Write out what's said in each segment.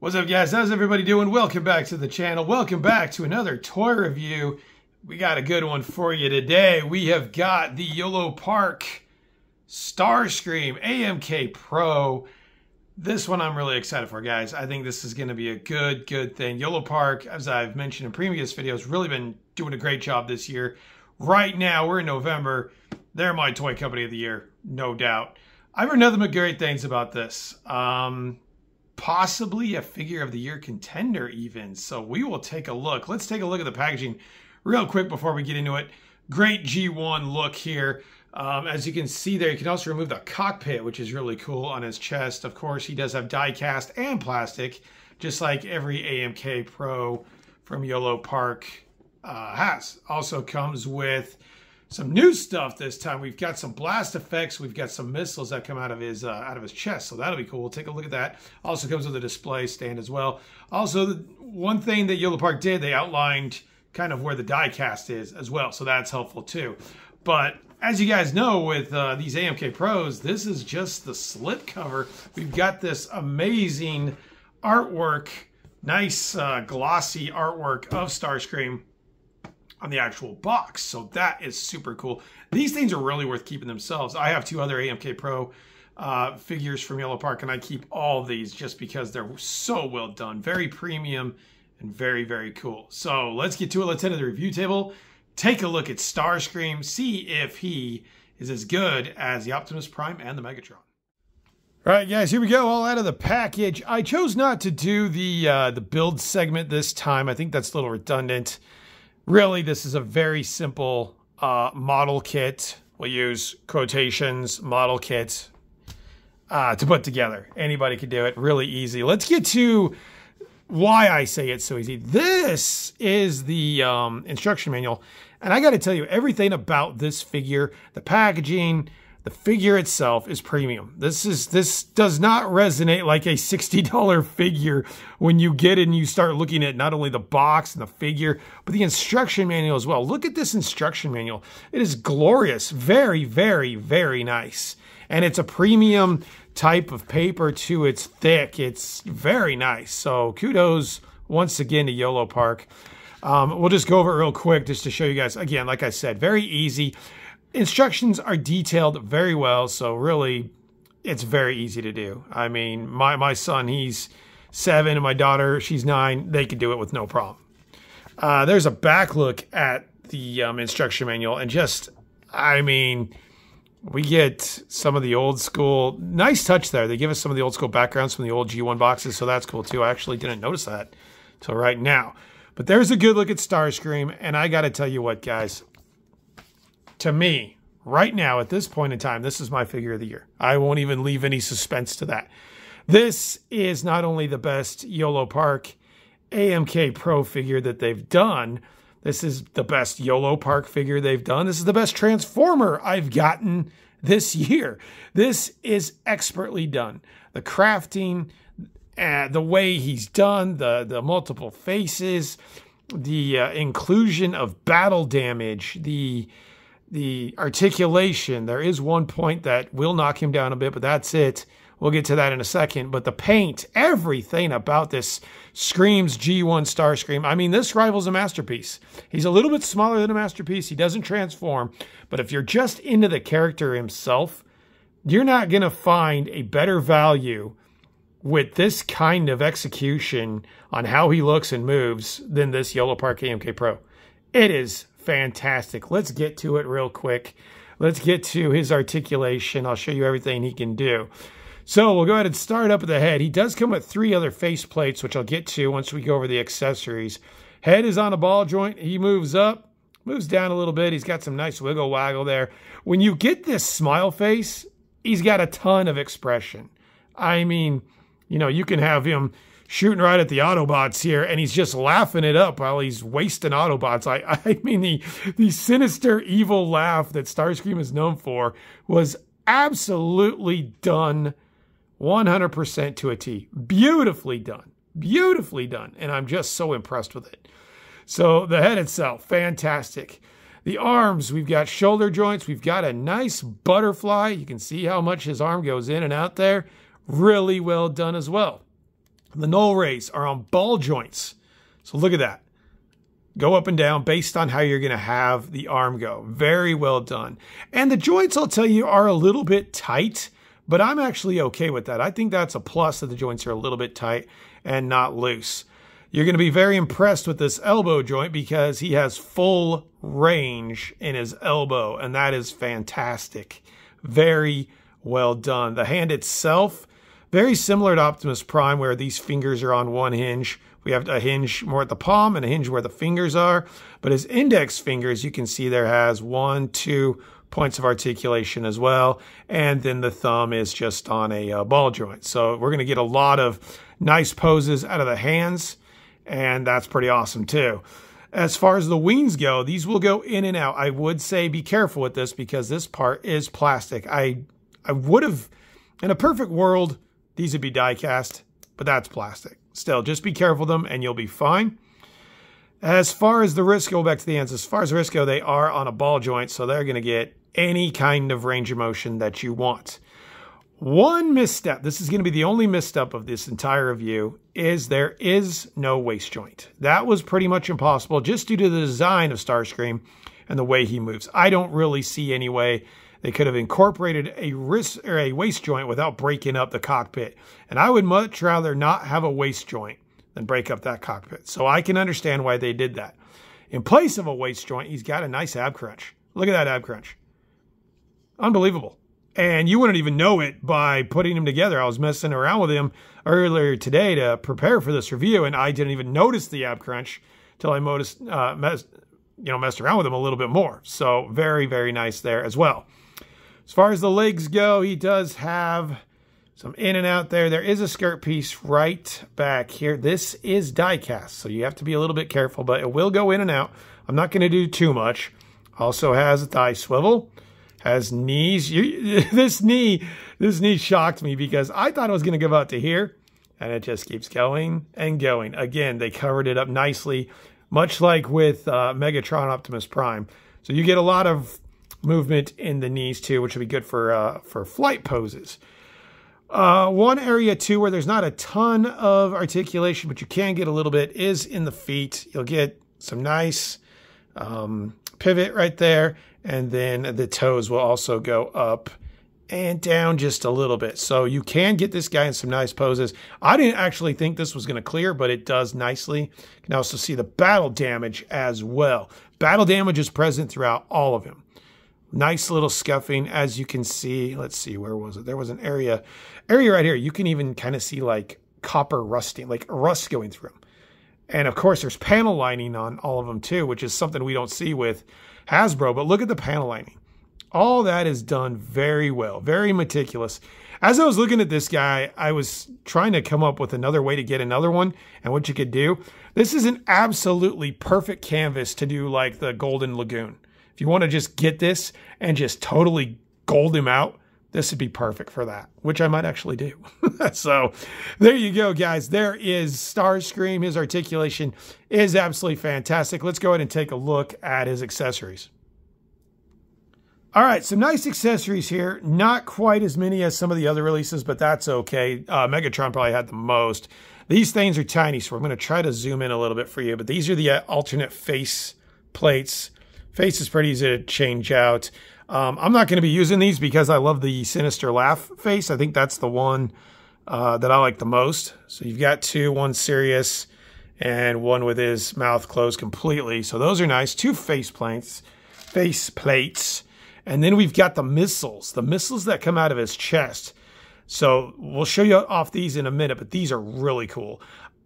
What's up guys, how's everybody doing? Welcome back to the channel. Welcome back to another toy review. We got a good one for you today. We have got the Yolopark Starscream AMK Pro. This one I'm really excited for, guys. I think this is going to be a good, good thing. YOLO Park, as I've mentioned in previous videos, really been doing a great job this year. Right now, we're in November. They're my toy company of the year, no doubt. I've heard nothing but great things about this. Um, possibly a figure of the year contender even. So we will take a look. Let's take a look at the packaging real quick before we get into it. Great G1 look here. Um, as you can see there, you can also remove the cockpit, which is really cool on his chest. Of course, he does have die cast and plastic, just like every AMK Pro from Yolopark uh, has. Also comes with some new stuff this time. We've got some blast effects. We've got some missiles that come out of his uh, out of his chest, so that'll be cool. We'll take a look at that. Also comes with a display stand as well. Also, the, one thing that Yolopark did, they outlined kind of where the die cast is as well, so that's helpful too. But as you guys know, with uh, these AMK Pros, this is just the slip cover. We've got this amazing artwork, nice uh, glossy artwork of Starscream on the actual box. So that is super cool. These things are really worth keeping themselves. I have two other AMK Pro uh, figures from Yolopark, and I keep all these just because they're so well done. Very premium and very, very cool. So let's get to it. Let's head to the review table. Take a look at Starscream. See if he is as good as the Optimus Prime and the Megatron. All right, guys, here we go. All out of the package. I chose not to do the uh, the build segment this time. I think that's a little redundant. Really, this is a very simple uh, model kit. We'll use quotations, model kit uh, to put together. Anybody can do it. Really easy. Let's get to why I say it's so easy. This is the um, instruction manual. And I got to tell you, everything about this figure, the packaging, the figure itself is premium. This is this does not resonate like a $60 figure when you get it and you start looking at not only the box and the figure, but the instruction manual as well. Look at this instruction manual. It is glorious. Very, very, very nice. And it's a premium type of paper too. It's thick. It's very nice. So kudos once again to Yolopark. Um, we'll just go over it real quick just to show you guys. Again, like I said, very easy. Instructions are detailed very well, so really it's very easy to do. I mean, my, my son, he's seven, and my daughter, she's nine. They could do it with no problem. Uh, there's a back look at the um, instruction manual, and just, I mean, we get some of the old school, nice touch there. They give us some of the old school backgrounds from the old G1 boxes, so that's cool too. I actually didn't notice that till right now. But there's a good look at Starscream, and I got to tell you what, guys, to me, right now, at this point in time, this is my figure of the year. I won't even leave any suspense to that. This is not only the best YOLO Park AMK Pro figure that they've done, this is the best YOLO Park figure they've done. This is the best Transformer I've gotten this year. This is expertly done. The crafting, uh, the way he's done, the, the multiple faces, the uh, inclusion of battle damage, the the articulation. There is one point that will knock him down a bit, but that's it. We'll get to that in a second. But the paint, everything about this screams G1 Starscream. I mean, this rivals a masterpiece. He's a little bit smaller than a masterpiece. He doesn't transform. But if you're just into the character himself, you're not going to find a better value with this kind of execution on how he looks and moves than this Yellow Yolopark AMK Pro. It is fantastic. Let's get to it real quick. Let's get to his articulation. I'll show you everything he can do. So we'll go ahead and start up at the head. He does come with three other face plates, which I'll get to once we go over the accessories. Head is on a ball joint. He moves up, moves down a little bit. He's got some nice wiggle waggle there. When you get this smile face, he's got a ton of expression. I mean, you know, you can have him shooting right at the Autobots here, and he's just laughing it up while he's wasting Autobots. I, I mean, the the sinister, evil laugh that Starscream is known for was absolutely done 100% to a T. Beautifully done. Beautifully done. And I'm just so impressed with it. So the head itself, fantastic. The arms, we've got shoulder joints. We've got a nice butterfly. You can see how much his arm goes in and out there. Really well done as well. The null rays are on ball joints. So look at that. Go up and down based on how you're going to have the arm go. Very well done. And the joints, I'll tell you, are a little bit tight, but I'm actually okay with that. I think that's a plus that the joints are a little bit tight and not loose. You're going to be very impressed with this elbow joint because he has full range in his elbow, and that is fantastic. Very well done. The hand itself, very similar to Optimus Prime, where these fingers are on one hinge. We have a hinge more at the palm and a hinge where the fingers are. But his index fingers, you can see there has one, two points of articulation as well. And then the thumb is just on a uh, ball joint. So we're going to get a lot of nice poses out of the hands and that's pretty awesome too. As far as the wings go, these will go in and out. I would say be careful with this because this part is plastic. I I would have, in a perfect world, these would be die cast, but that's plastic. Still, just be careful of them and you'll be fine. As far as the wrist go, back to the ends, as far as the wrist go, they are on a ball joint, so they're going to get any kind of range of motion that you want. One misstep, this is going to be the only misstep of this entire review, is there is no waist joint. That was pretty much impossible just due to the design of Starscream and the way he moves. I don't really see any way they could have incorporated a wrist or a waist joint without breaking up the cockpit. And I would much rather not have a waist joint than break up that cockpit. So I can understand why they did that. In place of a waist joint, he's got a nice ab crunch. Look at that ab crunch. Unbelievable and you wouldn't even know it by putting them together. I was messing around with him earlier today to prepare for this review, and I didn't even notice the ab crunch till I noticed, uh, mess, you know, messed around with him a little bit more. So very, very nice there as well. As far as the legs go, he does have some in and out there. There is a skirt piece right back here. This is die cast, so you have to be a little bit careful, but it will go in and out. I'm not going to do too much. Also has a thigh swivel has knees. You, this knee, this knee shocked me because I thought it was going to go out to here, and it just keeps going and going. Again, they covered it up nicely, much like with uh, Megatron Optimus Prime. So you get a lot of movement in the knees too, which would be good for uh, for flight poses. Uh, one area too where there's not a ton of articulation, but you can get a little bit, is in the feet. You'll get some nice um, pivot right there. And then the toes will also go up and down just a little bit. So you can get this guy in some nice poses. I didn't actually think this was going to clear, but it does nicely. You can also see the battle damage as well. Battle damage is present throughout all of him. Nice little scuffing, as you can see. Let's see, where was it? There was an area, area right here. You can even kind of see like copper rusting, like rust going through them. And of course, there's panel lining on all of them too, which is something we don't see with Hasbro, but look at the panel lining. All that is done very well, very meticulous. As I was looking at this guy, I was trying to come up with another way to get another one and what you could do. This is an absolutely perfect canvas to do like the Golden Lagoon. You want to just get this and just totally gold him out, this would be perfect for that, which I might actually do. so there you go, guys. There is Starscream. His articulation is absolutely fantastic. Let's go ahead and take a look at his accessories. All right, some nice accessories here. Not quite as many as some of the other releases, but that's okay. Uh, Megatron probably had the most. These things are tiny, so I'm going to try to zoom in a little bit for you, but these are the uh, alternate face plates. Face is pretty easy to change out. Um, I'm not going to be using these because I love the Sinister Laugh face. I think that's the one uh, that I like the most. So you've got two, one serious and one with his mouth closed completely. So those are nice. Two face plates, face plates. And then we've got the missiles, the missiles that come out of his chest. So we'll show you off these in a minute, but these are really cool.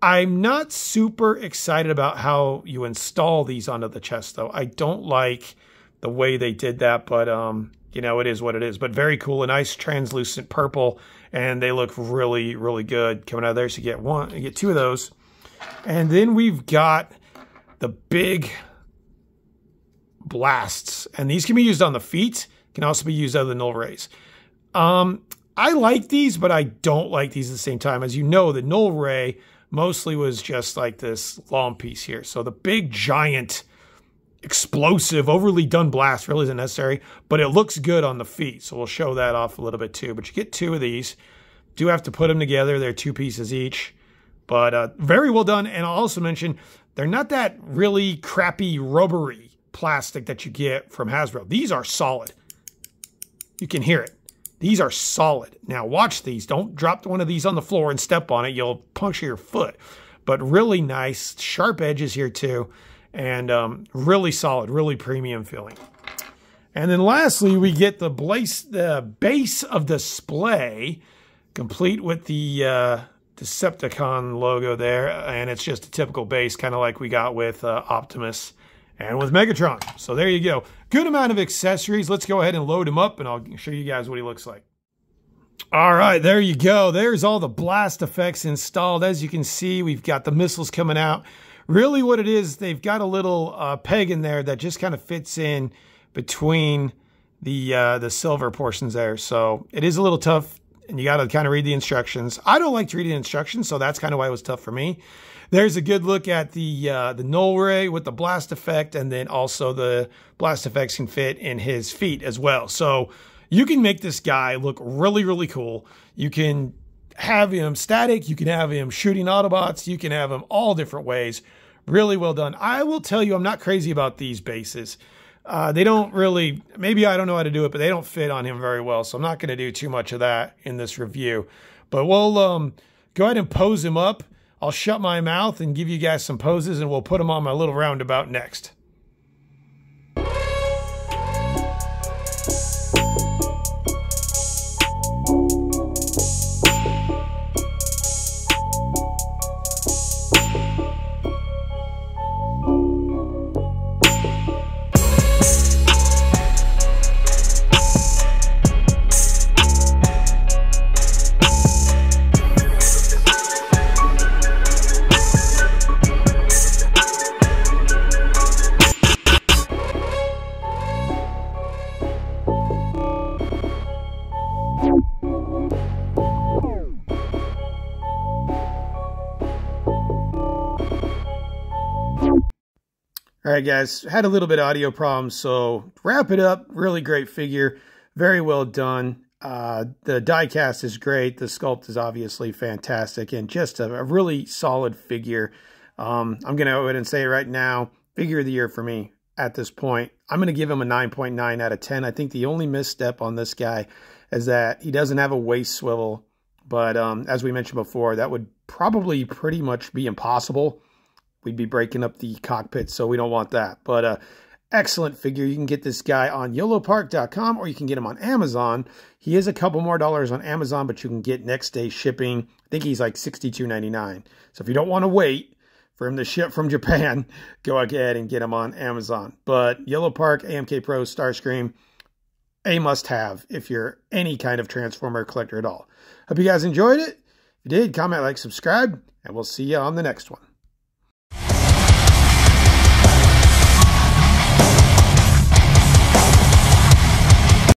I'm not super excited about how you install these onto the chest, though. I don't like the way they did that, but um, you know, it is what it is. But very cool, a nice translucent purple, and they look really, really good coming out of there. So you get one, you get two of those, and then we've got the big blasts, and these can be used on the feet. Can also be used of the null rays. Um, I like these, but I don't like these at the same time. As you know, the null ray mostly was just like this long piece here. So the big giant explosive, overly done blast really isn't necessary, but it looks good on the feet. So we'll show that off a little bit too. But you get two of these. Do have to put them together. They're two pieces each. But uh, very well done. And I'll also mention they're not that really crappy rubbery plastic that you get from Hasbro. These are solid. You can hear it. These are solid. Now watch these. Don't drop one of these on the floor and step on it. You'll puncture your foot. But really nice, sharp edges here too. And um, really solid, really premium feeling. And then lastly, we get the, base, the base of display, complete with the uh, Decepticon logo there. And it's just a typical base, kind of like we got with uh, Optimus and with Megatron. So there you go. Good amount of accessories. Let's go ahead and load him up, and I'll show you guys what he looks like. All right, there you go. There's all the blast effects installed. As you can see, we've got the missiles coming out. Really what it is, they've got a little uh, peg in there that just kind of fits in between the uh, the silver portions there. So it is a little tough and you got to kind of read the instructions. I don't like to read the instructions, so that's kind of why it was tough for me. There's a good look at the uh, the null ray with the blast effect, and then also the blast effects can fit in his feet as well. So you can make this guy look really, really cool. You can have him static, you can have him shooting Autobots, you can have him all different ways. Really well done. I will tell you, I'm not crazy about these bases. Uh, they don't really, maybe I don't know how to do it, but they don't fit on him very well. So I'm not going to do too much of that in this review. But we'll um, go ahead and pose him up. I'll shut my mouth and give you guys some poses, and we'll put him on my little roundabout next. All right, guys, had a little bit of audio problems, so wrap it up. Really great figure, very well done. Uh, the die cast is great. The sculpt is obviously fantastic, and just a, a really solid figure. Um, I'm going to go ahead and say it right now, figure of the year for me at this point. I'm going to give him a 9.9 out of 10. I think the only misstep on this guy is that he doesn't have a waist swivel, but um, as we mentioned before, that would probably pretty much be impossible we'd be breaking up the cockpit, so we don't want that. But uh, excellent figure. You can get this guy on yolopark.com or you can get him on Amazon. He is a couple more dollars on Amazon, but you can get next day shipping. I think he's like $62.99. So if you don't want to wait for him to ship from Japan, go ahead and get him on Amazon. But Yolopark, AMK Pro, Starscream, a must-have if you're any kind of Transformer collector at all. Hope you guys enjoyed it. If you did, comment, like, subscribe, and we'll see you on the next one.